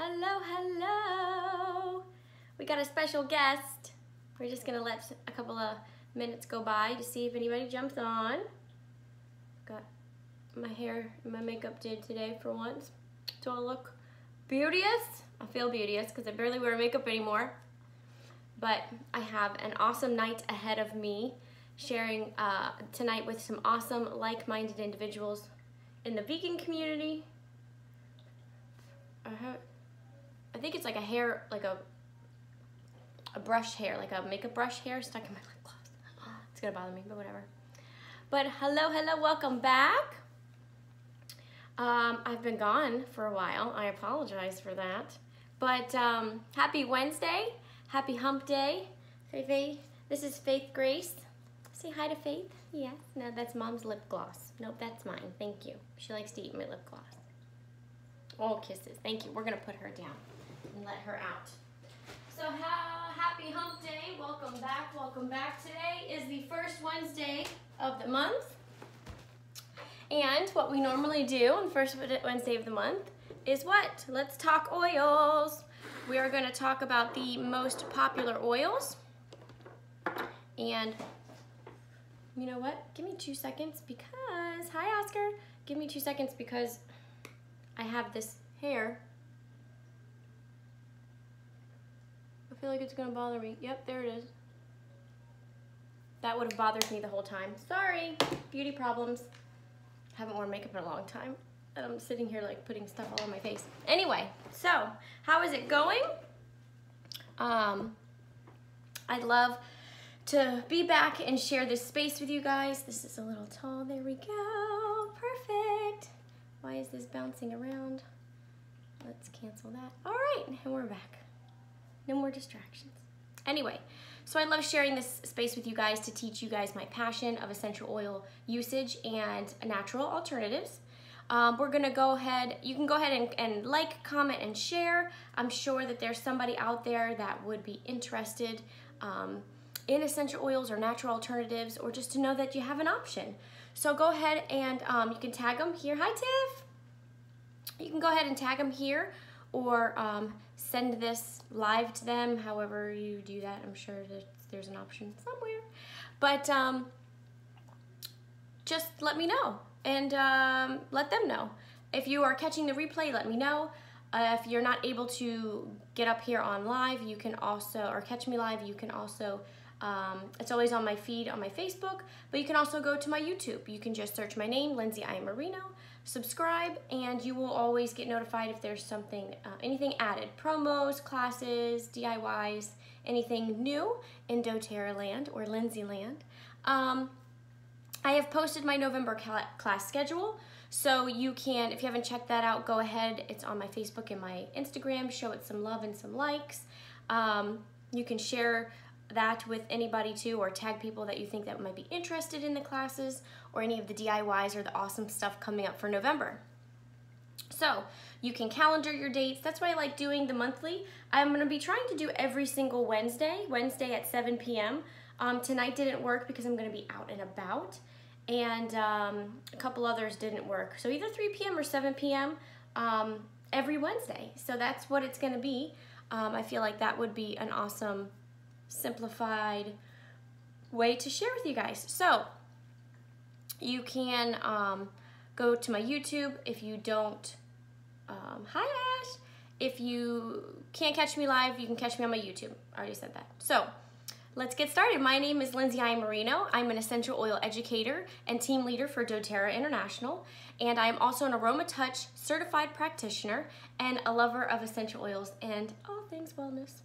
Hello, hello. We got a special guest. We're just gonna let a couple of minutes go by to see if anybody jumps on. Got my hair my makeup did today for once. Do I look beauteous? I feel beauteous because I barely wear makeup anymore. But I have an awesome night ahead of me sharing uh, tonight with some awesome like-minded individuals in the vegan community. I, have, I think it's like a hair, like a a brush hair, like a makeup brush hair stuck in my lip gloss. It's gonna bother me, but whatever. But hello, hello, welcome back. Um, I've been gone for a while. I apologize for that. But um, happy Wednesday. Happy hump day. Faith. This is Faith Grace. Say hi to Faith. Yes. No, that's mom's lip gloss. Nope, that's mine. Thank you. She likes to eat my lip gloss. All kisses. Thank you. We're going to put her down and let her out. So ha happy hump day. Welcome back. Welcome back. Today is the first Wednesday of the month. And what we normally do on first Wednesday of the month is what? Let's talk oils. We are going to talk about the most popular oils. And you know what? Give me two seconds because, hi Oscar. Give me two seconds because I have this hair. I feel like it's gonna bother me. Yep, there it is. That would have bothered me the whole time. Sorry, beauty problems. Haven't worn makeup in a long time. And I'm sitting here like putting stuff all on my face. Anyway, so how is it going? Um, I'd love to be back and share this space with you guys. This is a little tall, there we go, perfect. Why is this bouncing around? Let's cancel that. All right, and we're back. No more distractions. Anyway, so I love sharing this space with you guys to teach you guys my passion of essential oil usage and natural alternatives. Um, we're gonna go ahead, you can go ahead and, and, like, comment, and share. I'm sure that there's somebody out there that would be interested um, in essential oils or natural alternatives or just to know that you have an option. So go ahead and um, you can tag them here. Hi, Tiff. You can go ahead and tag them here or um, send this live to them, however you do that. I'm sure that there's an option somewhere. But um, just let me know and um, let them know. If you are catching the replay, let me know. Uh, if you're not able to get up here on live, you can also, or catch me live, you can also um, it's always on my feed on my Facebook, but you can also go to my YouTube. You can just search my name, Lyndsay Iammarino, subscribe, and you will always get notified if there's something, uh, anything added, promos, classes, DIYs, anything new in doTERRA land or Lyndsay land. Um, I have posted my November class schedule, so you can, if you haven't checked that out, go ahead. It's on my Facebook and my Instagram. Show it some love and some likes. Um, you can share that with anybody too or tag people that you think that might be interested in the classes or any of the DIYs or the awesome stuff coming up for November. So you can calendar your dates. That's why I like doing the monthly. I'm gonna be trying to do every single Wednesday, Wednesday at 7 p.m. Um, tonight didn't work because I'm gonna be out and about and um, a couple others didn't work. So either 3 p.m. or 7 p.m. Um, every Wednesday. So that's what it's gonna be. Um, I feel like that would be an awesome simplified way to share with you guys. So you can um, go to my YouTube if you don't, um, hi Ash, if you can't catch me live, you can catch me on my YouTube. I already said that. So let's get started. My name is Lyndsay Iammarino. I'm an essential oil educator and team leader for doTERRA International. And I'm also an AromaTouch certified practitioner and a lover of essential oils and all things wellness.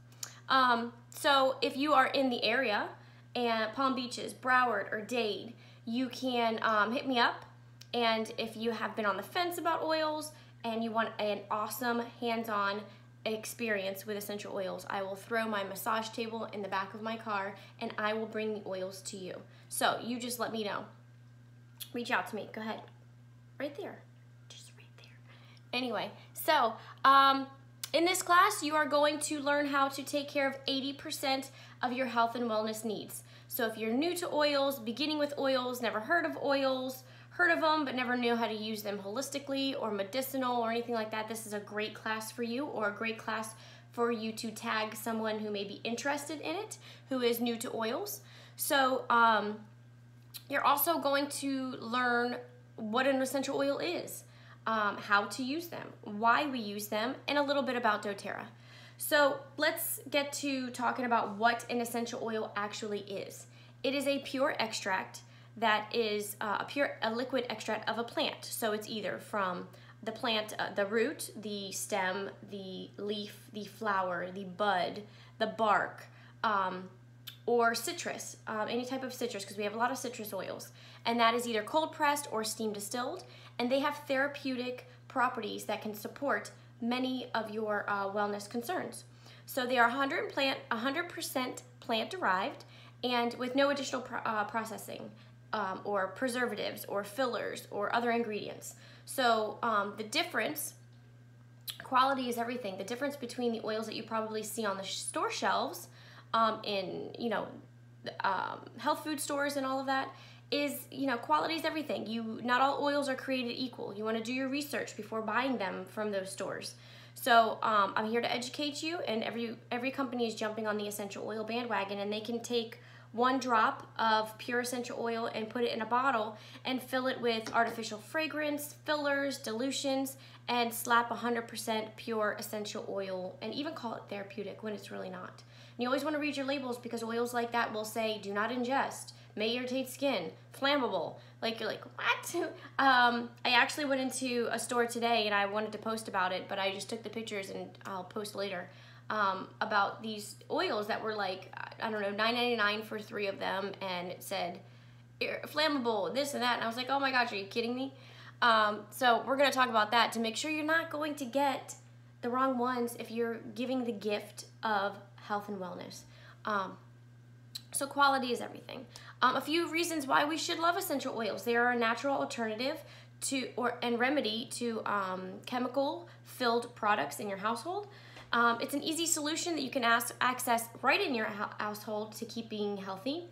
Um, so if you are in the area and Palm Beaches, Broward, or Dade, you can um, hit me up. And if you have been on the fence about oils and you want an awesome hands-on experience with essential oils, I will throw my massage table in the back of my car and I will bring the oils to you. So you just let me know. Reach out to me. Go ahead. Right there. Just right there. Anyway, so um, in this class, you are going to learn how to take care of 80% of your health and wellness needs. So if you're new to oils, beginning with oils, never heard of oils, heard of them but never knew how to use them holistically or medicinal or anything like that, this is a great class for you or a great class for you to tag someone who may be interested in it, who is new to oils. So um, you're also going to learn what an essential oil is, um, how to use them, why we use them, and a little bit about doTERRA. So let's get to talking about what an essential oil actually is. It is a pure extract that is uh, a pure a liquid extract of a plant. So it's either from the plant, uh, the root, the stem, the leaf, the flower, the bud, the bark, um, or citrus, um, any type of citrus, because we have a lot of citrus oils. And that is either cold pressed or steam distilled. And they have therapeutic properties that can support many of your uh, wellness concerns. So they are 100 plant, 100% plant derived and with no additional pro uh, processing um, or preservatives or fillers or other ingredients. So um, the difference, quality is everything. The difference between the oils that you probably see on the store shelves um, in, you know, um, health food stores and all of that is, you know, quality is everything. You Not all oils are created equal. You want to do your research before buying them from those stores. So um, I'm here to educate you, and every every company is jumping on the essential oil bandwagon, and they can take one drop of pure essential oil and put it in a bottle and fill it with artificial fragrance, fillers, dilutions, and slap 100% pure essential oil and even call it therapeutic when it's really not. And you always want to read your labels because oils like that will say, do not ingest, may irritate skin, flammable. Like you're like, what? Um, I actually went into a store today and I wanted to post about it, but I just took the pictures and I'll post later um, about these oils that were like, I don't know, $9.99 for three of them, and it said flammable, this and that, and I was like, oh my gosh, are you kidding me? Um, so we're gonna talk about that to make sure you're not going to get the wrong ones if you're giving the gift of health and wellness. Um, so quality is everything. Um, a few reasons why we should love essential oils. They are a natural alternative to or and remedy to um, chemical filled products in your household. Um, it's an easy solution that you can ask, access right in your household to keep being healthy.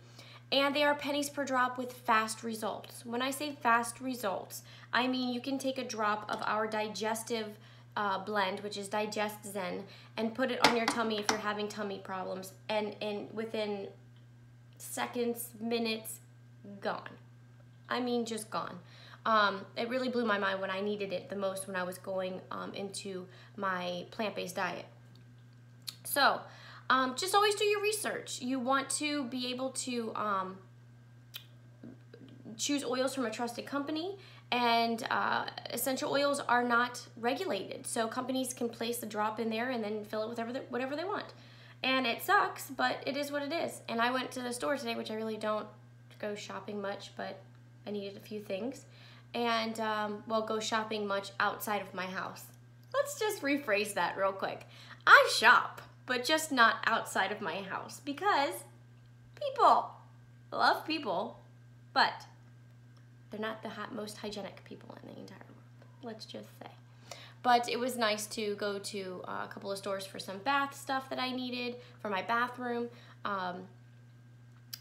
And they are pennies per drop with fast results. When I say fast results, I mean you can take a drop of our digestive uh, blend, which is DigestZen, and put it on your tummy if you're having tummy problems. And, and within seconds, minutes, gone. I mean, just gone. Um, it really blew my mind when I needed it the most when I was going um, into my plant-based diet. So um, just always do your research. You want to be able to um, choose oils from a trusted company and uh, essential oils are not regulated. So companies can place a drop in there and then fill it with whatever they, whatever they want. And it sucks, but it is what it is. And I went to the store today, which I really don't go shopping much, but I needed a few things and um, well, go shopping much outside of my house. Let's just rephrase that real quick. I shop, but just not outside of my house because people love people, but they're not the most hygienic people in the entire world. Let's just say. But it was nice to go to uh, a couple of stores for some bath stuff that I needed for my bathroom. Um,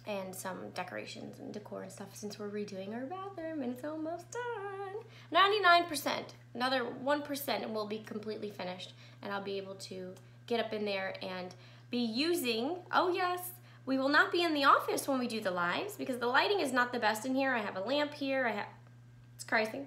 and some decorations and decor and stuff since we're redoing our bathroom and it's almost done. 99%, another 1% and we'll be completely finished and I'll be able to get up in there and be using, oh yes, we will not be in the office when we do the lives because the lighting is not the best in here. I have a lamp here, I have, it's crazy,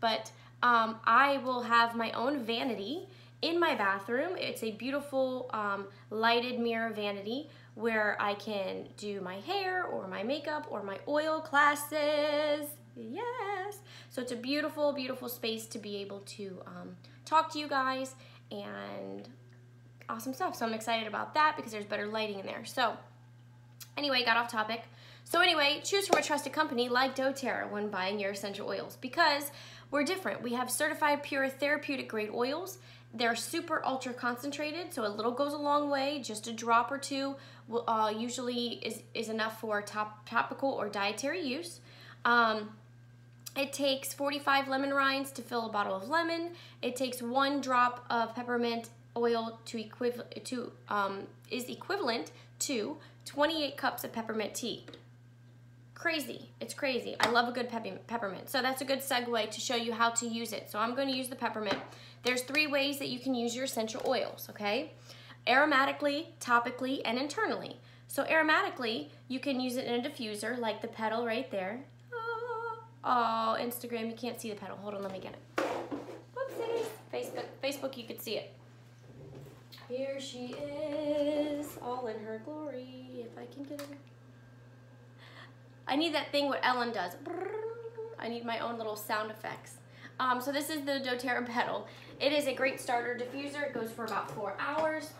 but um, I will have my own vanity in my bathroom. It's a beautiful um, lighted mirror vanity where I can do my hair or my makeup or my oil classes. Yes. So it's a beautiful, beautiful space to be able to um, talk to you guys and awesome stuff. So I'm excited about that because there's better lighting in there. So anyway, got off topic. So anyway, choose from a trusted company like doTERRA when buying your essential oils because we're different. We have certified pure therapeutic grade oils they're super ultra concentrated, so a little goes a long way. Just a drop or two uh, usually is, is enough for top, topical or dietary use. Um, it takes 45 lemon rinds to fill a bottle of lemon. It takes one drop of peppermint oil to equivalent to um, is equivalent to 28 cups of peppermint tea. crazy. It's crazy. I love a good peppermint. So that's a good segue to show you how to use it. So I'm going to use the peppermint. There's three ways that you can use your essential oils, okay? Aromatically, topically, and internally. So aromatically, you can use it in a diffuser like the petal right there. Oh, oh, Instagram, you can't see the petal. Hold on, let me get it. Whoopsies. Facebook, Facebook, you could see it. Here she is, all in her glory, if I can get it. I need that thing what Ellen does. I need my own little sound effects. Um, so this is the doTERRA petal. It is a great starter diffuser. It goes for about four hours.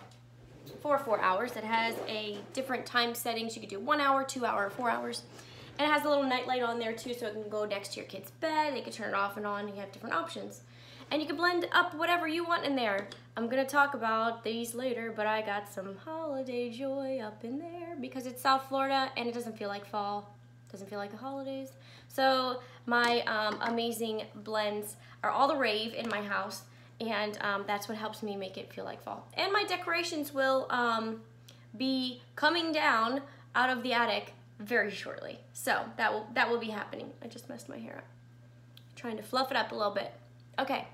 For four hours. It has a different time settings. You could do one hour, two hour, four hours. And it has a little night light on there too so it can go next to your kid's bed. They can turn it off and on. You have different options. And you can blend up whatever you want in there. I'm gonna talk about these later, but I got some holiday joy up in there because it's South Florida and it doesn't feel like fall. Doesn't feel like the holidays. So my um, amazing blends are all the rave in my house and um, that's what helps me make it feel like fall. And my decorations will um, be coming down out of the attic very shortly. So that will, that will be happening. I just messed my hair up. Trying to fluff it up a little bit. Okay,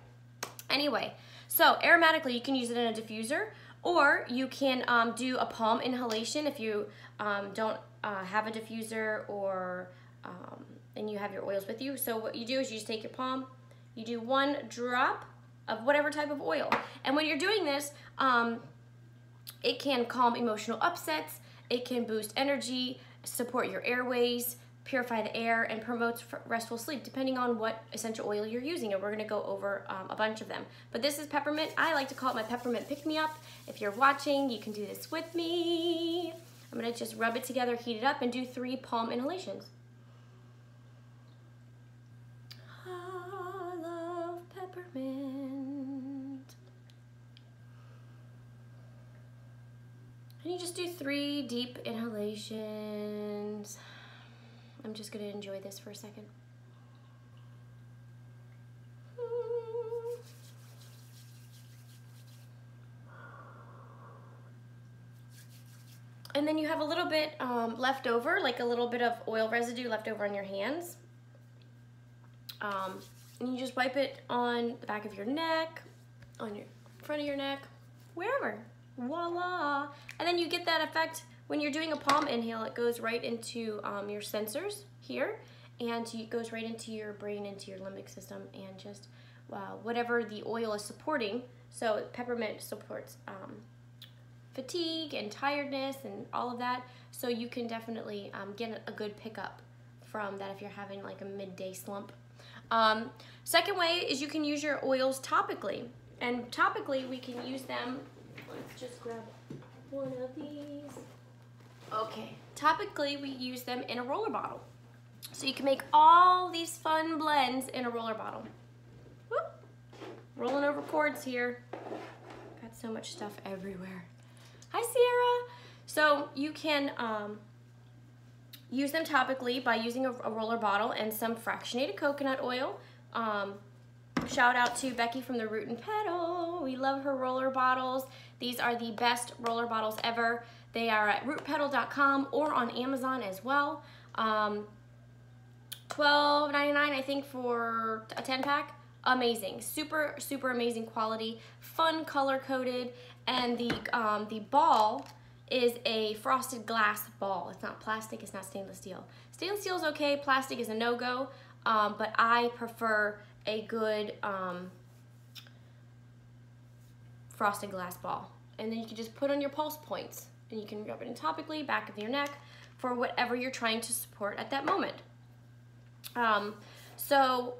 anyway, so aromatically you can use it in a diffuser or you can um, do a palm inhalation if you um, don't uh, have a diffuser or um, and you have your oils with you. So what you do is you just take your palm, you do one drop of whatever type of oil. And when you're doing this, um, it can calm emotional upsets, it can boost energy, support your airways, purify the air, and promotes restful sleep, depending on what essential oil you're using. And we're gonna go over um, a bunch of them. But this is peppermint. I like to call it my peppermint pick-me-up. If you're watching, you can do this with me. I'm gonna just rub it together, heat it up, and do three palm inhalations. I love peppermint. And you just do three deep inhalations. I'm just gonna enjoy this for a second. And then you have a little bit um, left over, like a little bit of oil residue left over on your hands. Um, and you just wipe it on the back of your neck, on your front of your neck, wherever. Voila! And then you get that effect when you're doing a palm inhale, it goes right into um, your sensors here, and it goes right into your brain, into your limbic system, and just uh, whatever the oil is supporting. So peppermint supports um, fatigue and tiredness and all of that. So you can definitely um, get a good pickup from that if you're having like a midday slump. Um, second way is you can use your oils topically. And topically we can use them, let's just grab one of these. Okay, topically we use them in a roller bottle. So you can make all these fun blends in a roller bottle. Whoop. Rolling over cords here. Got so much stuff everywhere. Hi, Sierra. So you can um, use them topically by using a, a, roller bottle and some fractionated coconut oil. Um, shout out to Becky from the Root and Petal. We love her roller bottles. These are the best roller bottles ever. They are at rootpetal.com or on Amazon as well. Um, $12.99 I think for a 10 pack. Amazing. Super super amazing quality. Fun color coded. And the um, the ball is a frosted glass ball. It's not plastic. It's not stainless steel. Stainless steel is okay. Plastic is a no-go. Um, but I prefer a good um, frosted glass ball. And then you can just put on your pulse points and you can rub it in topically back of your neck for whatever you're trying to support at that moment um, so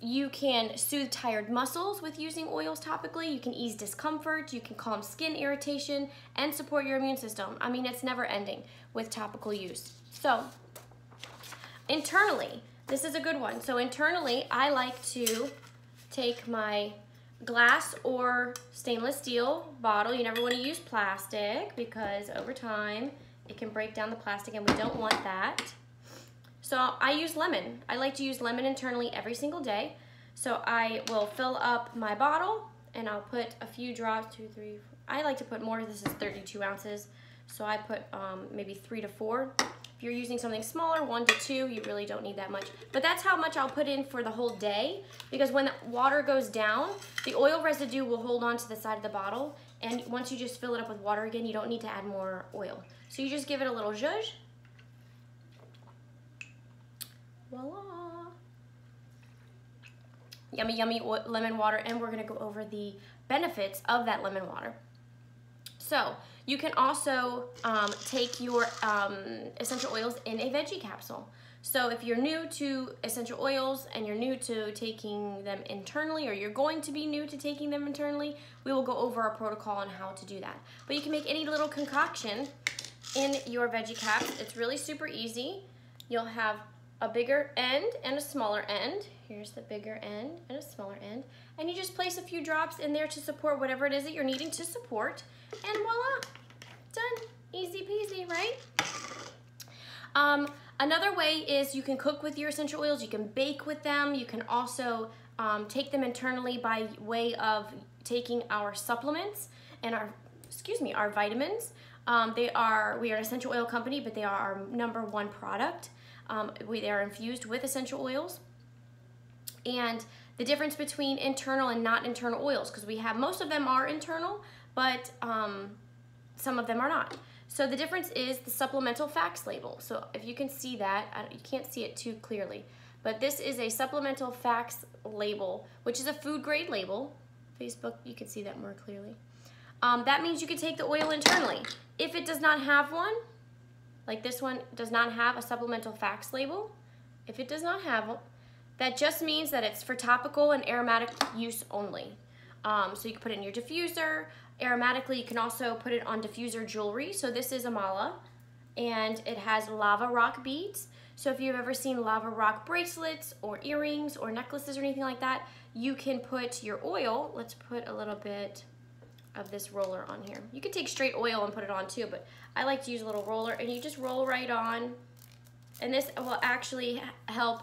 you can soothe tired muscles with using oils topically. You can ease discomfort. You can calm skin irritation and support your immune system. I mean, it's never ending with topical use. So internally, this is a good one. So internally, I like to take my glass or stainless steel bottle. You never want to use plastic because over time it can break down the plastic and we don't want that. So I use lemon. I like to use lemon internally every single day. So I will fill up my bottle and I'll put a few drops, two, three, four. I like to put more, this is 32 ounces. So I put um, maybe three to four If you're using something smaller, one to two, you really don't need that much. But that's how much I'll put in for the whole day because when the water goes down, the oil residue will hold on to the side of the bottle. And once you just fill it up with water again, you don't need to add more oil. So you just give it a little zhuzh. Voila. Yummy, yummy lemon water. And we're gonna go over the benefits of that lemon water. So you can also um, take your um, essential oils in a veggie capsule. So if you're new to essential oils and you're new to taking them internally or you're going to be new to taking them internally, we will go over our protocol on how to do that. But you can make any little concoction in your veggie caps. It's really super easy. You'll have a bigger end and a smaller end. Here's the bigger end and a smaller end. And you just place a few drops in there to support whatever it is that you're needing to support. And voila, done. Easy peasy, right? Um, another way is you can cook with your essential oils. You can bake with them. You can also um, take them internally by way of taking our supplements and our, excuse me, our vitamins. Um, they are, we are an essential oil company, but they are our number one product. Um, we, they are infused with essential oils. And the difference between internal and not internal oils, because we have, most of them are internal, but um, some of them are not. So the difference is the supplemental facts label. So if you can see that, you can't see it too clearly, but this is a supplemental facts label, which is a food grade label. Facebook, you can see that more clearly. Um, that means you can take the oil internally. If it does not have one, like this one does not have a supplemental facts label, if it does not have one, that just means that it's for topical and aromatic use only. Um, so you can put it in your diffuser, Aromatically, you can also put it on diffuser jewelry. So this is a mala, and it has lava rock beads. So if you've ever seen lava rock bracelets or earrings or necklaces or anything like that, you can put your oil, let's put a little bit of this roller on here. You can take straight oil and put it on too, but I like to use a little roller and you just roll right on. And this will actually help,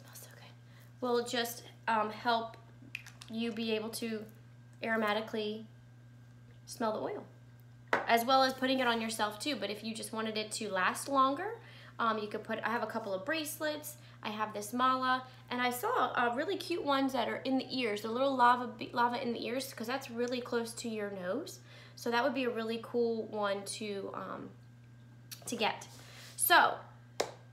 smells so good, will just um, help you be able to aromatically smell the oil as well as putting it on yourself too. But if you just wanted it to last longer, um, you could put, I have a couple of bracelets, I have this mala, and I saw uh, really cute ones that are in the ears, the little lava, lava in the ears, because that's really close to your nose. So that would be a really cool one to, um, to get. So,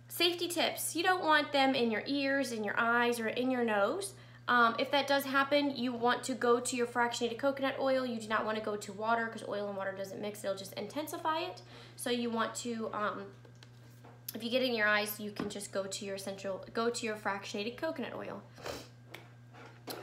safety tips. You don't want them in your ears, in your eyes, or in your nose. Um, if that does happen, you want to go to your fractionated coconut oil. You do not want to go to water because oil and water doesn't mix. It'll just intensify it. So you want to, um, if you get in your eyes, you can just go to your essential, go to your fractionated coconut oil.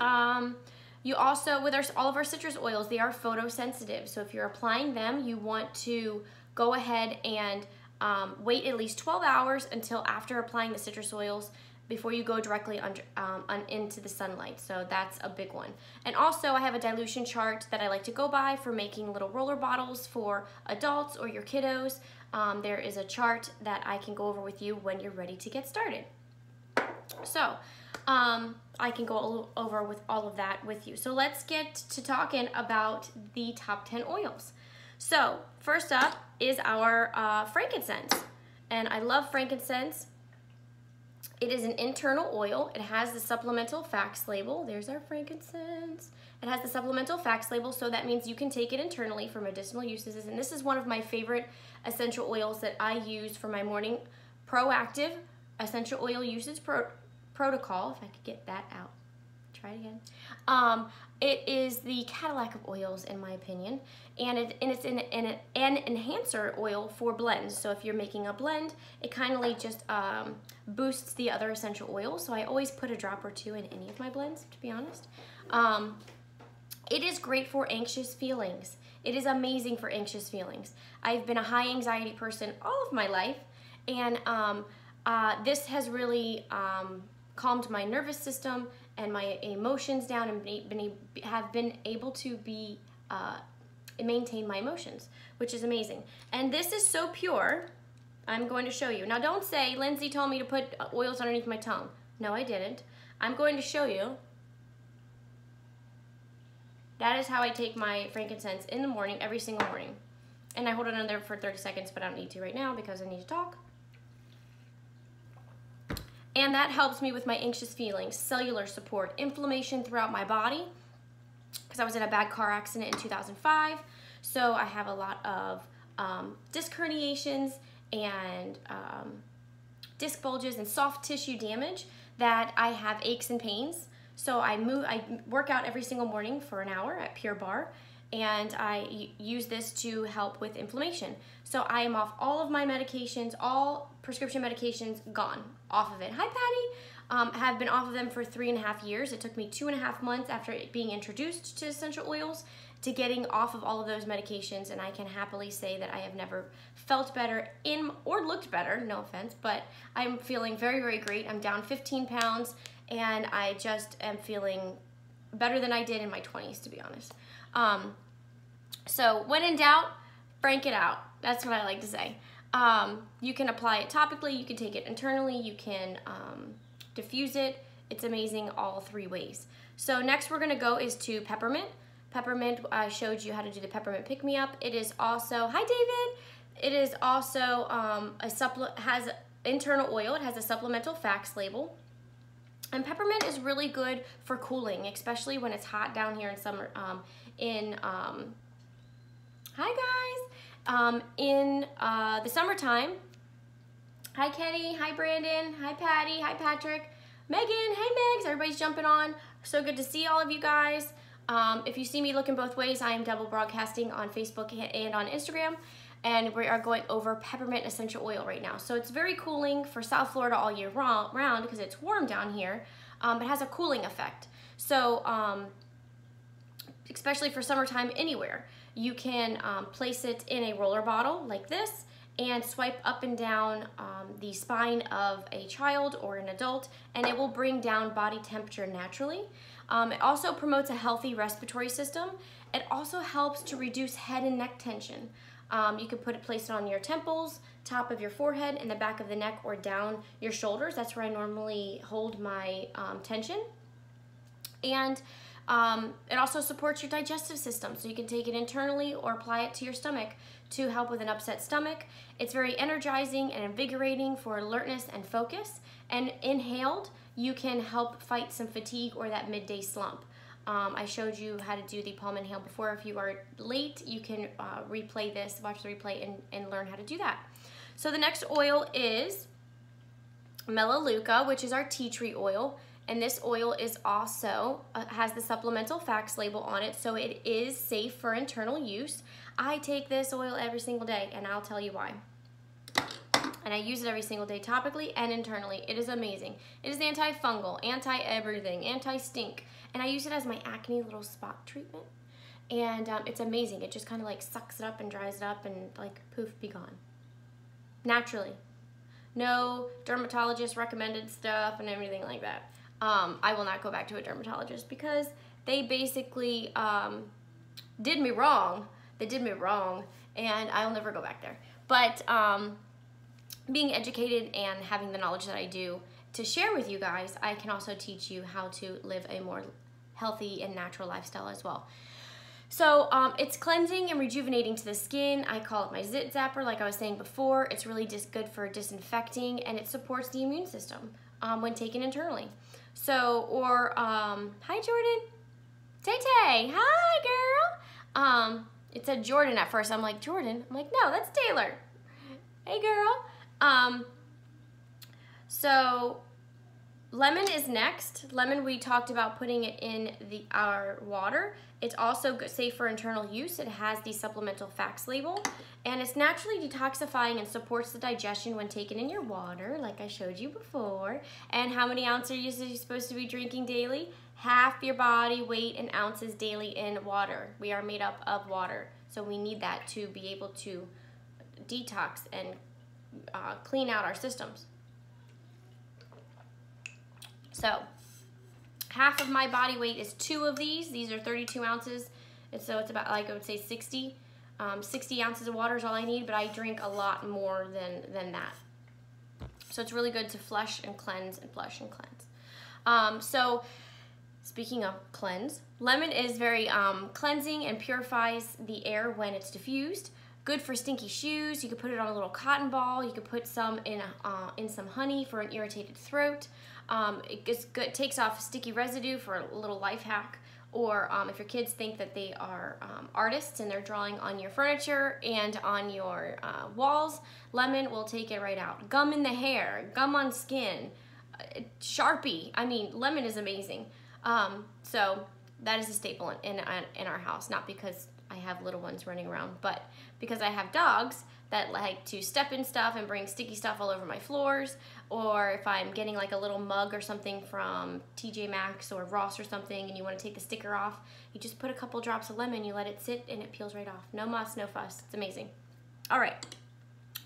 Um, you also, with our, all of our citrus oils, they are photosensitive. So if you're applying them, you want to go ahead and um, wait at least 12 hours until after applying the citrus oils before you go directly under, um, on, into the sunlight. So that's a big one. And also I have a dilution chart that I like to go by for making little roller bottles for adults or your kiddos. Um, there is a chart that I can go over with you when you're ready to get started. So um, I can go over with all of that with you. So let's get to talking about the top 10 oils. So first up is our uh, frankincense. And I love frankincense it is an internal oil. It has the supplemental facts label. There's our frankincense. It has the supplemental facts label, so that means you can take it internally for medicinal uses. And this is one of my favorite essential oils that I use for my morning proactive essential oil usage pro protocol. If I could get that out. Try it again. Um, it is the Cadillac of oils, in my opinion, and, it, and it's an, an, an, enhancer oil for blends. So if you're making a blend, it kind kindly just um, boosts the other essential oils. So I always put a drop or two in any of my blends, to be honest. Um, it is great for anxious feelings. It is amazing for anxious feelings. I've been a high anxiety person all of my life, and um, uh, this has really um, calmed my nervous system and my emotions down and been, have been able to be uh, maintain my emotions, which is amazing. And this is so pure, I'm going to show you. Now don't say, Lyndsay told me to put oils underneath my tongue. No, I didn't. I'm going to show you. That is how I take my frankincense in the morning, every single morning. And I hold it on there for 30 seconds, but I don't need to right now because I need to talk. And that helps me with my anxious feelings, cellular support, inflammation throughout my body, because I was in a bad car accident in 2005. So I have a lot of um, disc herniations and um, disc bulges and soft tissue damage that I have aches and pains. So I move, I work out every single morning for an hour at Pure Barre and I use this to help with inflammation. So I am off all of my medications, all prescription medications gone off of it. Hi Patty! Um, have been off of them for three and a half years. It took me two and a half months after being introduced to essential oils to getting off of all of those medications and I can happily say that I have never felt better in or looked better, no offense, but I'm feeling very, very great. I'm down 15 pounds and I just am feeling better than I did in my 20s, to be honest. Um, so when in doubt, frank it out. That's what I like to say. Um, you can apply it topically, you can take it internally, you can um, diffuse it. It's amazing all three ways. So next we're gonna go is to peppermint. Peppermint, I showed you how to do the peppermint pick-me-up. It is also, hi David! It is also um, a supplement, has internal oil. It has a supplemental facts label. And peppermint is really good for cooling, especially when it's hot down here in summer, um, in, um, hi guys, um, in uh, the summertime. Hi Kenny, hi Brandon, hi Patty, hi Patrick, Megan, hey Megs, everybody's jumping on. So good to see all of you guys. Um, if you see me looking both ways, I am double broadcasting on Facebook and on Instagram. And we are going over peppermint essential oil right now. So it's very cooling for South Florida all year round because it's warm down here. Um, it has a cooling effect. So um, especially for summertime anywhere, you can um, place it in a roller bottle like this and swipe up and down um, the spine of a child or an adult and it will bring down body temperature naturally. Um, it also promotes a healthy respiratory system. It also helps to reduce head and neck tension. Um, you can put it, place it on your temples, top of your forehead, in the back of the neck, or down your shoulders. That's where I normally hold my um, tension. And um, it also supports your digestive system, so you can take it internally or apply it to your stomach to help with an upset stomach. It's very energizing and invigorating for alertness and focus. And inhaled, you can help fight some fatigue or that midday slump. Um, I showed you how to do the palm inhale before. If you are late, you can uh, replay this, watch the replay, and, and learn how to do that. So the next oil is Melaleuca, which is our tea tree oil. And this oil is also, uh, has the supplemental facts label on it, so it is safe for internal use. I take this oil every single day, and I'll tell you why and I use it every single day topically and internally. It is amazing. It is antifungal, anti-everything, anti-stink, and I use it as my acne little spot treatment. And um, it's amazing. It just kind of like sucks it up and dries it up and like poof, be gone. Naturally. No dermatologist recommended stuff and everything like that. Um, I will not go back to a dermatologist because they basically um, did me wrong. They did me wrong and I'll never go back there. But um, being educated and having the knowledge that I do to share with you guys, I can also teach you how to live a more healthy and natural lifestyle as well. So um, it's cleansing and rejuvenating to the skin. I call it my zit zapper, like I was saying before. It's really just good for disinfecting and it supports the immune system um, when taken internally. So, or, um, hi Jordan. Tay Tay, hi girl. Um, it said Jordan at first. I'm like, Jordan? I'm like, no, that's Taylor. Hey girl. Um, so lemon is next. Lemon, we talked about putting it in the our water. It's also safe for internal use. It has the supplemental facts label, and it's naturally detoxifying and supports the digestion when taken in your water, like I showed you before. And how many ounces are you supposed to be drinking daily? Half your body weight in ounces daily in water. We are made up of water, so we need that to be able to detox and uh, clean out our systems. So half of my body weight is two of these. These are 32 ounces. And so it's about, like I would say 60. Um, 60 ounces of water is all I need, but I drink a lot more than, than that. So it's really good to flush and cleanse and flush and cleanse. Um, so speaking of cleanse, lemon is very um, cleansing and purifies the air when it's diffused. good for stinky shoes. You could put it on a little cotton ball. You could put some in, uh, in some honey for an irritated throat. Um, it good, takes off sticky residue for a little life hack. Or um, if your kids think that they are um, artists and they're drawing on your furniture and on your uh, walls, lemon will take it right out. Gum in the hair, gum on skin, uh, Sharpie. I mean, lemon is amazing. Um, so that is a staple in, in, in our house, not because I have little ones running around, but because I have dogs that like to step in stuff and bring sticky stuff all over my floors, or if I'm getting like a little mug or something from TJ Maxx or Ross or something and you want to take the sticker off, you just put a couple drops of lemon, you let it sit and it peels right off. No muss, no fuss. It's amazing. All right,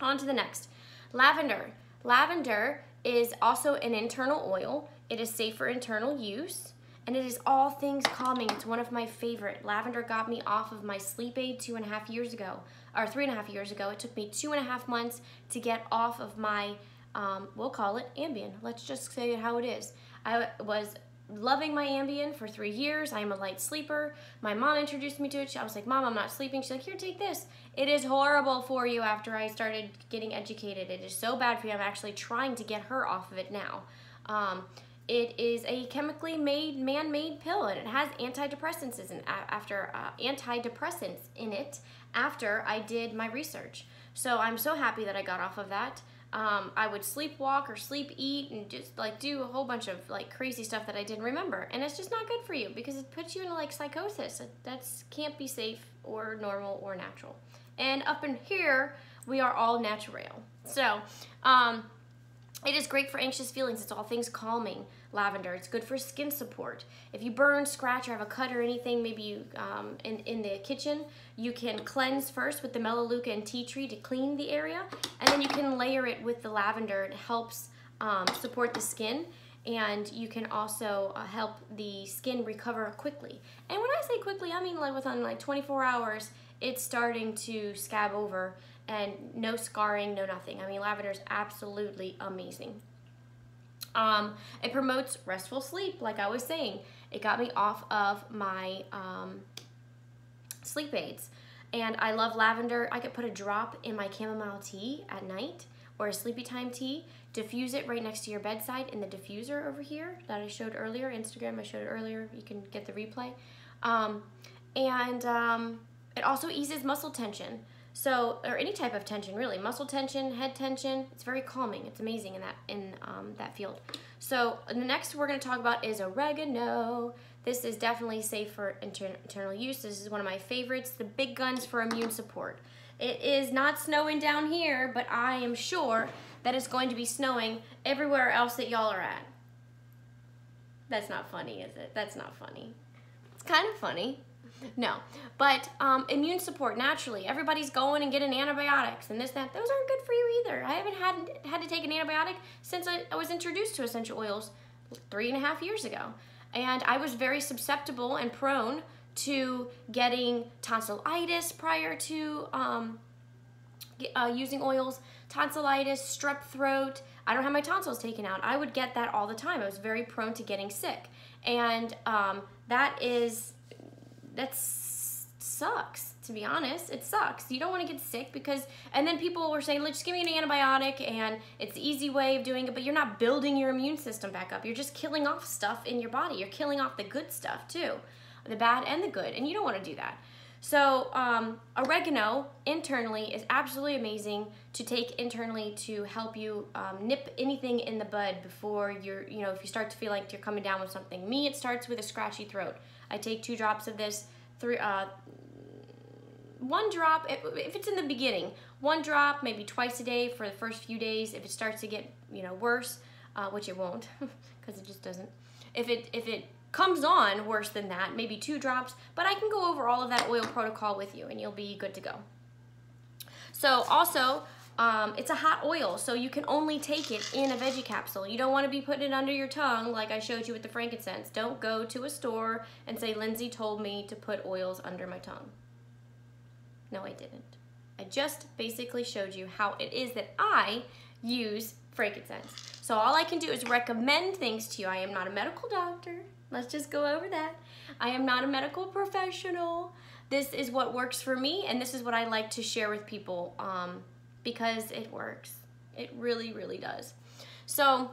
on to the next. Lavender. Lavender is also an internal oil. It is safe for internal use and it is all things calming. It's one of my favorite. Lavender got me off of my sleep aid two and a half years ago, or three and a half years ago. It took me two and a half months to get off of my, um, we'll call it Ambien. Let's just say it how it is. I was loving my Ambien for three years. I am a light sleeper. My mom introduced me to it. I was like, Mom, I'm not sleeping. She's like, Here, take this. It is horrible for you after I started getting educated. It is so bad for you. I'm actually trying to get her off of it now. Um, it is a chemically made, man-made pill, and it has antidepressants in after uh, antidepressants in it. After I did my research, so I'm so happy that I got off of that. Um, I would sleepwalk or sleep eat and just like do a whole bunch of like crazy stuff that I didn't remember, and it's just not good for you because it puts you into like psychosis. That's can't be safe or normal or natural. And up in here, we are all natural. So. Um, it is great for anxious feelings. It's all things calming. Lavender. It's good for skin support. If you burn, scratch, or have a cut or anything, maybe you um, in, in the kitchen, you can cleanse first with the Melaleuca and tea tree to clean the area, and then you can layer it with the lavender. It helps um, support the skin, and you can also uh, help the skin recover quickly. And when I say quickly, I mean like within like 24 hours, it's starting to scab over and no scarring, no nothing. I mean, lavender is absolutely amazing. Um, it promotes restful sleep, like I was saying. It got me off of my um, sleep aids. And I love lavender. I could put a drop in my chamomile tea at night or a sleepy time tea. Diffuse it right next to your bedside in the diffuser over here that I showed earlier. Instagram, I showed it earlier. You can get the replay. Um, and um, it also eases muscle tension. So, or any type of tension really, muscle tension, head tension, it's very calming. It's amazing in that, in um, that field. So the next we're gonna talk about is oregano. This is definitely safe for inter internal use. This is one of my favorites, the big guns for immune support. It is not snowing down here, but I am sure that it's going to be snowing everywhere else that y'all are at. That's not funny, is it? That's not funny. It's kind of funny. No, but um, immune support naturally. Everybody's going and getting antibiotics and this, that. Those aren't good for you either. I haven't had had to take an antibiotic since I, I was introduced to essential oils three and a half years ago, and I was very susceptible and prone to getting tonsillitis prior to um, uh, using oils, tonsillitis, strep throat. I don't have my tonsils taken out. I would get that all the time. I was very prone to getting sick, and um, that is that sucks to be honest it sucks you don't want to get sick because and then people were saying just give me an antibiotic and it's the easy way of doing it but you're not building your immune system back up you're just killing off stuff in your body you're killing off the good stuff too the bad and the good and you don't want to do that so um, oregano internally is absolutely amazing to take internally to help you um, nip anything in the bud before you're, you know, if you start to feel like you're coming down with something. Me, it starts with a scratchy throat. I take two drops of this, three, uh, one drop, if it's in the beginning, one drop, maybe twice a day for the first few days. If it starts to get, you know, worse, uh, which it won't, because it just doesn't. If it, if it comes on worse than that, maybe two drops, but I can go over all of that oil protocol with you and you'll be good to go. So also, um, it's a hot oil, so you can only take it in a veggie capsule. You don't want to be putting it under your tongue like I showed you with the frankincense. Don't go to a store and say, Lyndsay told me to put oils under my tongue. No, I didn't. I just basically showed you how it is that I use frankincense. So all I can do is recommend things to you. I am not a medical doctor. Let's just go over that. I am not a medical professional. this is what works for me and this is what I like to share with people um, because it works. It really, really does. So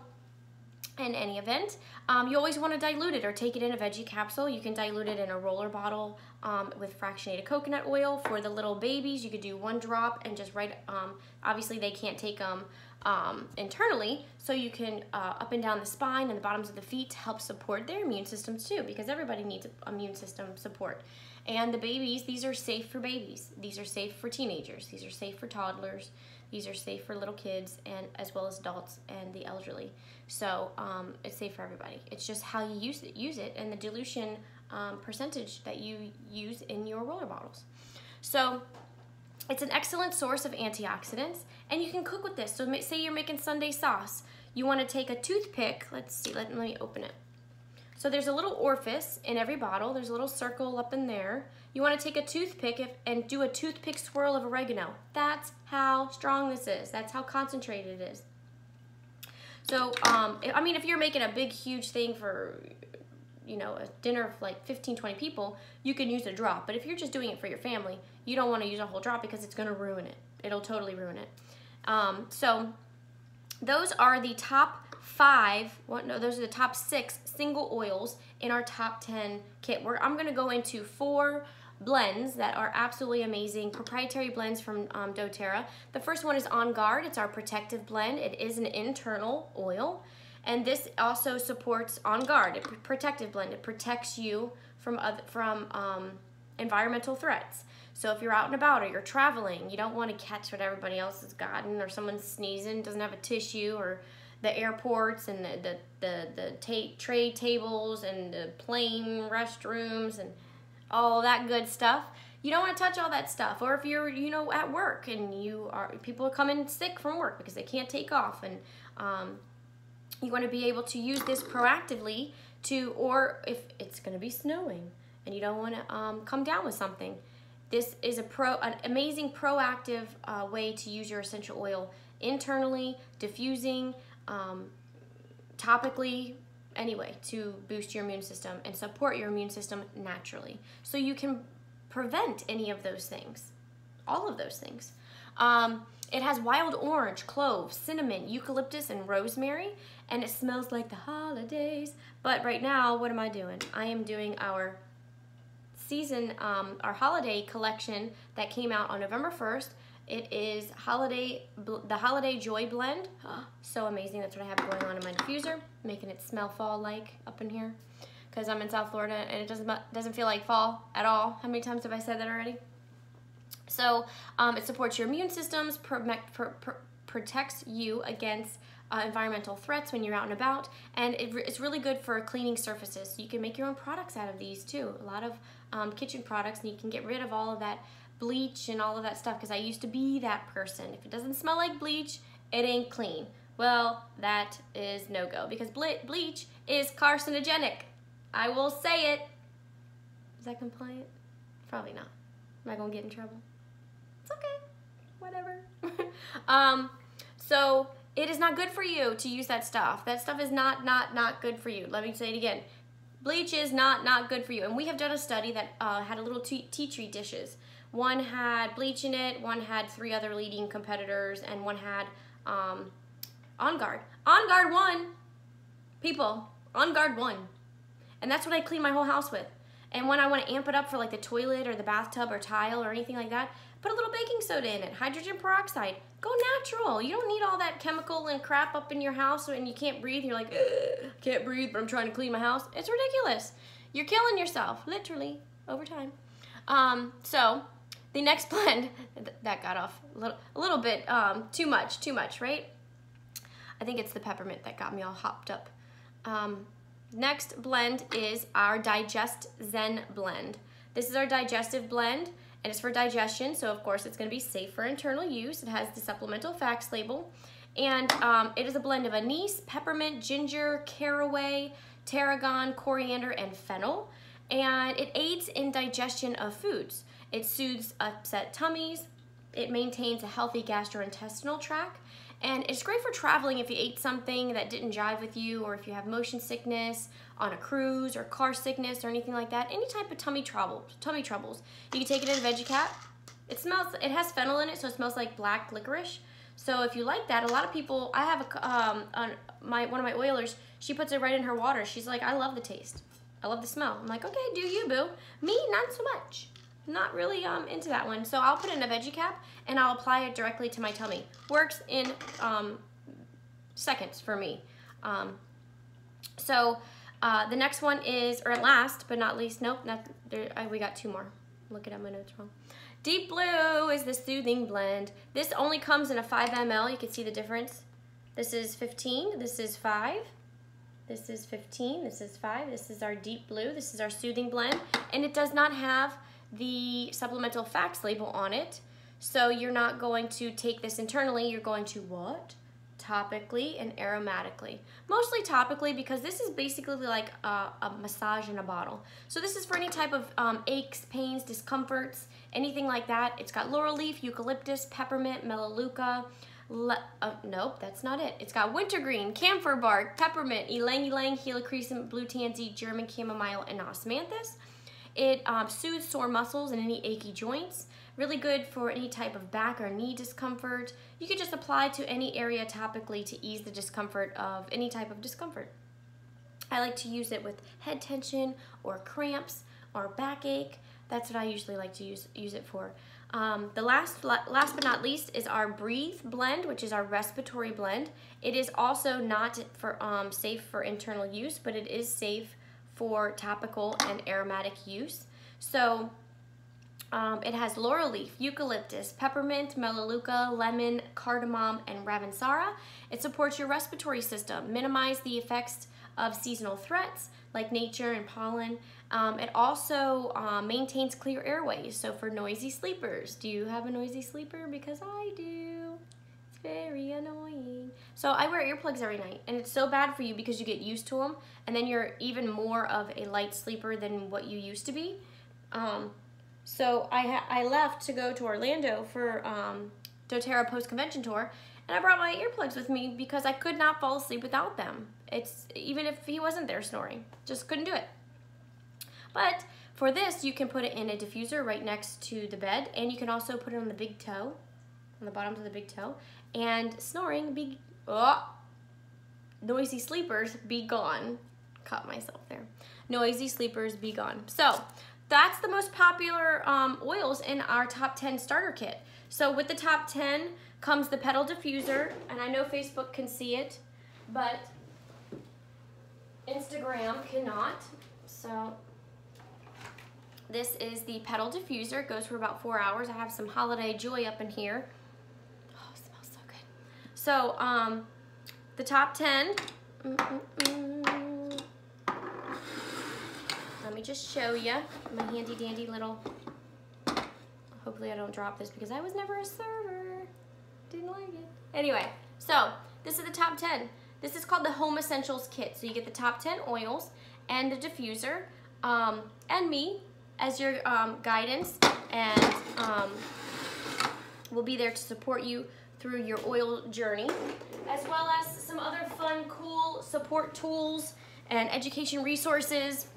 in any event, um, you always want to dilute it or take it in a veggie capsule. You can dilute it in a roller bottle um, with fractionated coconut oil. For the little babies, you could do one drop and just right, um, obviously they can't take them um, internally, so you can uh, up and down the spine and the bottoms of the feet to help support their immune systems too, because everybody needs immune system support. And the babies, these are safe for babies. These are safe for teenagers. These are safe for toddlers. These are safe for little kids and as well as adults and the elderly. So um, it's safe for everybody. It's just how you use it, use it and the dilution um, percentage that you use in your roller bottles. So it's an excellent source of antioxidants and you can cook with this. So say you're making Sunday sauce. You want to take a toothpick. Let's see, let, let me open it. So there's a little orifice in every bottle. There's a little circle up in there. You want to take a toothpick if, and do a toothpick swirl of oregano. That's how strong this is. That's how concentrated it is. So, um, I mean, if you're making a big, huge thing for, you know, a dinner of like 15, 20 people, you can use a drop. But if you're just doing it for your family, you don't want to use a whole drop because it's going to ruin it. It'll totally ruin it. Um, so, those are the top five, what, no, those are the top six single oils in our top 10 kit. Where I'm gonna go into four blends that are absolutely amazing, proprietary blends from um, doTERRA. The first one is On Guard, it's our protective blend. It is an internal oil. And this also supports On Guard, a protective blend. It protects you from, other, from um, environmental threats. So if you're out and about or you're traveling, you don't want to catch what everybody else has gotten or someone's sneezing, doesn't have a tissue or the airports and the the the, the ta trade tables and the plane restrooms and all that good stuff. You don't want to touch all that stuff. Or if you're, you know, at work and you are, people are coming sick from work because they can't take off, and um, you want to be able to use this proactively to, or if it's going to be snowing and you don't want to um, come down with something. This is a pro, an amazing proactive uh, way to use your essential oil internally, diffusing, um, topically anyway to boost your immune system and support your immune system naturally. So you can prevent any of those things, all of those things. Um, it has wild orange, clove, cinnamon, eucalyptus, and rosemary, and it smells like the holidays. But right now, what am I doing? I am doing our season, um, our holiday collection that came out on November 1st it is holiday, the Holiday Joy Blend. so amazing. That's what I have going on in my diffuser, making it smell fall-like up in here. Because I'm in South Florida and it doesn't doesn't feel like fall at all. How many times have I said that already? So um, it supports your immune systems, protects you against uh, environmental threats when you're out and about, and it, it's really good for cleaning surfaces. So you can make your own products out of these too. A lot of um, kitchen products, and you can get rid of all of that bleach and all of that stuff because I used to be that person. If it doesn't smell like bleach, it ain't clean. Well, that is no-go because ble bleach is carcinogenic. I will say it. Is that compliant? Probably not. Am I gonna get in trouble? It's okay, whatever. um, so it is not good for you to use that stuff. That stuff is not, not, not good for you. Let me say it again. Bleach is not, not good for you. And we have done a study that uh, had a little tea, tea tree dishes. One had bleach in it, one had three other leading competitors, and one had um, On Guard. On Guard won. People, On Guard won. And that's what I clean my whole house with. And when I want to amp it up for like the toilet or the bathtub or tile or anything like that, put a little baking soda in it, hydrogen peroxide. Go natural. You don't need all that chemical and crap up in your house and you can't breathe. You're like, can't breathe, but I'm trying to clean my house. It's ridiculous. You're killing yourself, literally, over time. Um, so the next blend, that got off a little, a little bit um, too much, too much, right? I think it's the peppermint that got me all hopped up. Um, next blend is our Digest Zen blend. This is our digestive blend and it's for digestion, so of course it's gonna be safe for internal use. It has the supplemental facts label. And um, it is a blend of anise, peppermint, ginger, caraway, tarragon, coriander, and fennel. And it aids in digestion of foods. It soothes upset tummies. It maintains a healthy gastrointestinal tract And it's great for traveling if you ate something that didn't jive with you or if you have motion sickness on a cruise or car sickness or anything like that. Any type of tummy trouble, tummy troubles. You can take it in a veggie cap. It smells, it has fennel in it, so it smells like black licorice. So if you like that, a lot of people, I have a, um, on my one of my oilers, she puts it right in her water. She's like, I love the taste. I love the smell. I'm like, okay, do you, boo. Me, not so much. Not really um, into that one. So I'll put in a veggie cap and I'll apply it directly to my tummy. Works in um, seconds for me. Um, so uh, the next one is, or last but not least, nope, not, there, I, we got two more. Look at my notes wrong. Deep Blue is the Soothing Blend. This only comes in a 5 ml. You can see the difference. This is 15. This is 5. This is 15, this is 5, this is our deep blue, this is our soothing blend, and it does not have the supplemental facts label on it. So you're not going to take this internally, you're going to what? Topically and aromatically. Mostly topically because this is basically like a, a massage in a bottle. So this is for any type of um, aches, pains, discomforts, anything like that. It's got laurel leaf, eucalyptus, peppermint, melaleuca, Le oh, nope, that's not it. It's got wintergreen, camphor bark, peppermint, ylang ylang, helichrysum, blue tansy, German chamomile, and osmanthus. It um, soothes sore muscles and any achy joints. Really good for any type of back or knee discomfort. You could just apply to any area topically to ease the discomfort of any type of discomfort. I like to use it with head tension or cramps or backache. That's what I usually like to use, use it for. Um, the last, last but not least is our Breathe blend, which is our respiratory blend. It is also not for um, safe for internal use, but it is safe for topical and aromatic use. So um, it has laurel leaf, eucalyptus, peppermint, melaleuca, lemon, cardamom, and ravensara. It supports your respiratory system, minimize the effects of seasonal threats like nature and pollen. Um, it also uh, maintains clear airways. So for noisy sleepers, do you have a noisy sleeper? Because I do. Very annoying. So I wear earplugs every night and it's so bad for you because you get used to them and then you're even more of a light sleeper than what you used to be. Um, so I, I left to go to Orlando for um, doTERRA post-convention tour and I brought my earplugs with me because I could not fall asleep without them. It's even if he wasn't there snoring, just couldn't do it. But for this, you can put it in a diffuser right next to the bed, and you can also put it on the big toe, on the bottom of the big toe, and snoring be, oh, noisy sleepers be gone. Caught myself there. Noisy sleepers be gone. So that's the most popular um, oils in our top 10 starter kit. So with the top 10 comes the petal diffuser, and I know Facebook can see it, but Instagram cannot. So this is the petal diffuser. It goes for about four hours. I have some Holiday Joy up in here. Oh, smells so good. So um, the top 10. Mm -mm -mm. Let me just show you my handy dandy little, hopefully I don't drop this because I was never a server. Didn't like it. Anyway, so this is the top 10. This is called the Home Essentials Kit. So you get the top 10 oils and the diffuser um, and me as your um, guidance and um, we'll be there to support you through your oil journey as well as some other fun, cool support tools and education resources.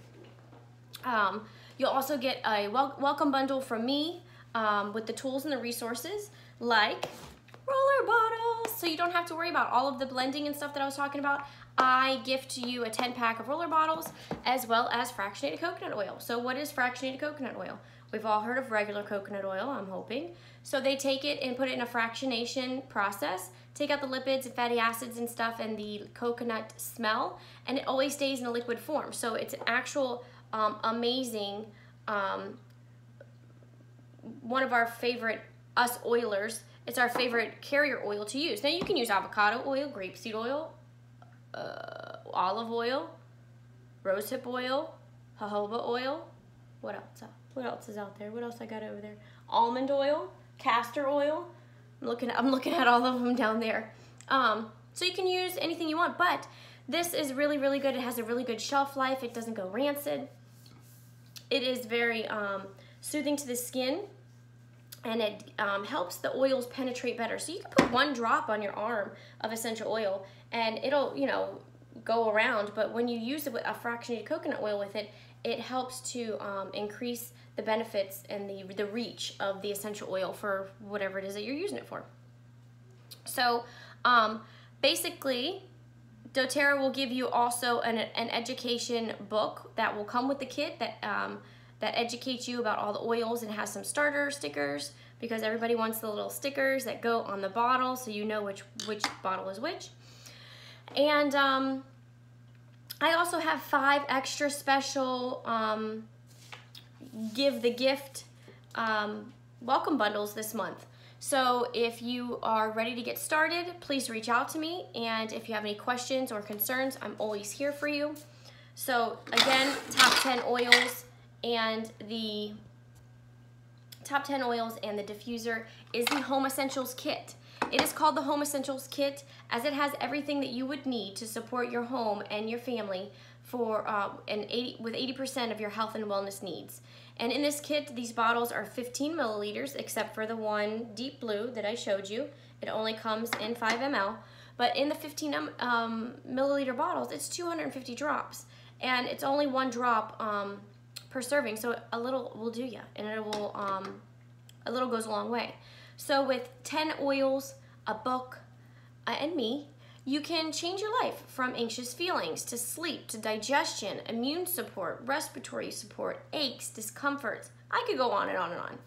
Um, you'll also get a wel welcome bundle from me um, with the tools and the resources like roller bottles. So you don't have to worry about all of the blending and stuff that I was talking about. I gift you a 10 pack of roller bottles as well as fractionated coconut oil. So what is fractionated coconut oil? We've all heard of regular coconut oil, I'm hoping. So they take it and put it in a fractionation process, take out the lipids and fatty acids and stuff and the coconut smell, and it always stays in a liquid form. So it's an actual um, amazing, um, one of our favorite, us oilers, it's our favorite carrier oil to use. Now you can use avocado oil, grapeseed oil, uh, olive oil, rosehip oil, jojoba oil. What else? What else is out there? What else I got over there? Almond oil, castor oil. I'm looking. At, I'm looking at all of them down there. Um, so you can use anything you want, but this is really, really good. It has a really good shelf life. It doesn't go rancid. It is very um, soothing to the skin and it um, helps the oils penetrate better. So you can put one drop on your arm of essential oil and it'll, you know, go around. But when you use a fractionated coconut oil with it, it helps to um, increase the benefits and the, the reach of the essential oil for whatever it is that you're using it for. So um, basically, doTERRA will give you also an, an education book that will come with the kit that um, that educates you about all the oils and has some starter stickers because everybody wants the little stickers that go on the bottle so you know which which bottle is which. And um, I also have five extra special um, give the gift um, welcome bundles this month. So if you are ready to get started, please reach out to me. And if you have any questions or concerns, I'm always here for you. So again, top 10 oils and the top 10 oils and the diffuser is the Home Essentials Kit. It is called the Home Essentials Kit as it has everything that you would need to support your home and your family for uh, an 80, with 80% of your health and wellness needs. And in this kit, these bottles are 15 milliliters, except for the one deep blue that I showed you. It only comes in 5 ml. But in the 15 um, um, milliliter bottles, it's 250 drops. And it's only one drop um, per serving, so a little will do you, and it will, um, a little goes a long way. So with 10 oils, a book, uh, and me, you can change your life from anxious feelings to sleep to digestion, immune support, respiratory support, aches, discomforts. I could go on and on and on.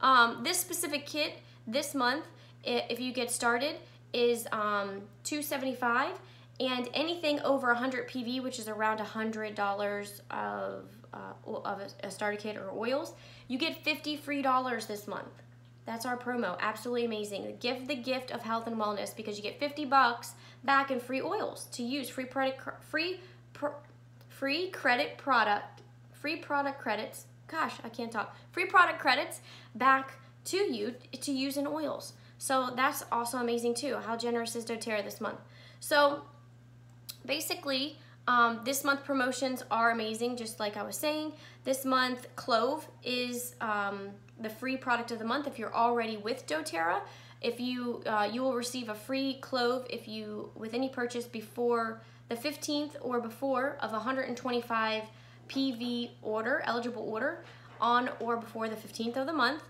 Um, this specific kit this month, if you get started, is um, 275 and anything over 100 PV, which is around $100 of, uh, of a, a starter kit or oils, you get 50 free dollars this month. That's our promo. Absolutely amazing. Give the gift of health and wellness because you get 50 bucks back in free oils to use, free product, free, free credit product, free product credits. Gosh, I can't talk. Free product credits back to you to use in oils. So that's also amazing too. How generous is doTERRA this month? So basically, um, this month promotions are amazing, just like I was saying. This month, Clove is um, the free product of the month if you're already with doTERRA. If you, uh, you will receive a free clove if you, with any purchase before the 15th or before of 125 PV order, eligible order, on or before the 15th of the month.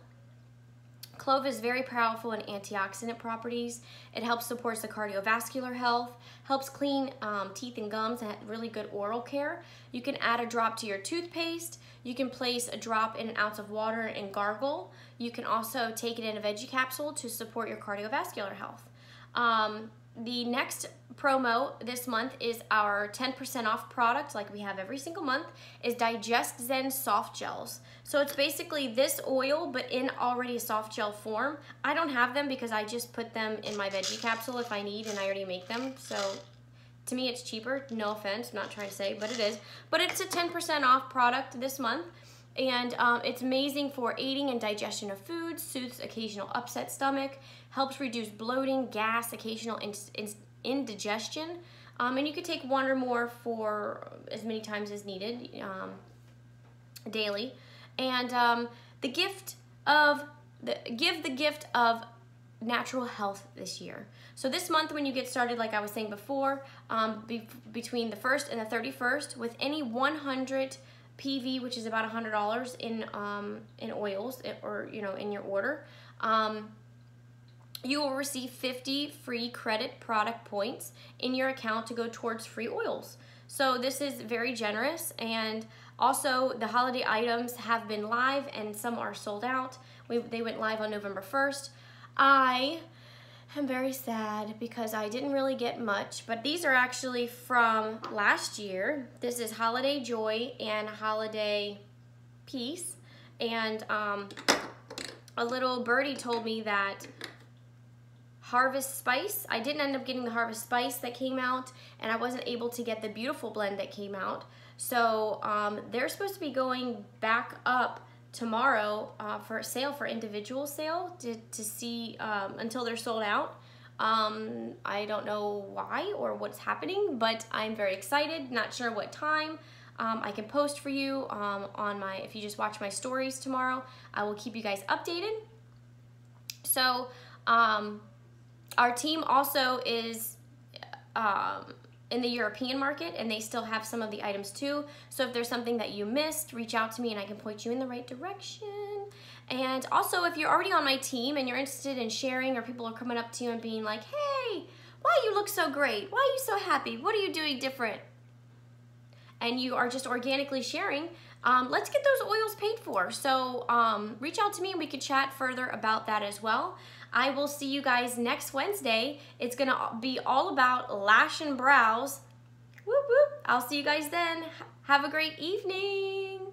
Clove is very powerful in antioxidant properties. It helps supports the cardiovascular health, helps clean um, teeth and gums, and really good oral care. You can add a drop to your toothpaste. You can place a drop in an ounce of water and gargle. You can also take it in a veggie capsule to support your cardiovascular health. Um, the next promo this month is our 10% off product like we have every single month is DigestZen soft gels. So it's basically this oil but in already a soft gel form. I don't have them because I just put them in my veggie capsule if I need and I already make them. So to me it's cheaper, no offense, I'm not trying to say, but it is. But it's a 10% off product this month and um, it's amazing for aiding in digestion of food, soothes occasional upset stomach, helps reduce bloating, gas, occasional in, in, indigestion, um, and you could take one or more for as many times as needed um, daily. And um, the gift of the give the gift of natural health this year. So this month when you get started, like I was saying before, um, be between the 1st and the 31st, with any 100 PV, which is about $100 in, um, in oils eh, or, you know, in your order, um, you will receive 50 free credit product points in your account to go towards free oils. So this is very generous and also the holiday items have been live and some are sold out. We, they went live on November 1st. I I'm very sad because I didn't really get much, but these are actually from last year. This is Holiday Joy and Holiday Peace. And um, a little birdie told me that Harvest Spice, I didn't end up getting the Harvest Spice that came out, and I wasn't able to get the Beautiful Blend that came out. So um, they're supposed to be going back up tomorrow uh, for sale for individual sale to, to see um, until they're sold out. Um, I don't know why or what's happening, but I'm very excited. Not sure what time. Um, I can post for you um, on my, if you just watch my stories tomorrow, I will keep you guys updated. So um, our team also is um, in the European market and they still have some of the items too. So if there's something that you missed, reach out to me and I can point you in the right direction. And also if you're already on my team and you're interested in sharing or people are coming up to you and being like, hey, why you look so great? Why are you so happy? What are you doing different? And you are just organically sharing, um, let's get those oils paid for. So um, reach out to me and we could chat further about that as well. I will see you guys next Wednesday. It's going to be all about lash and brows. Whoop, whoop. I'll see you guys then. Have a great evening.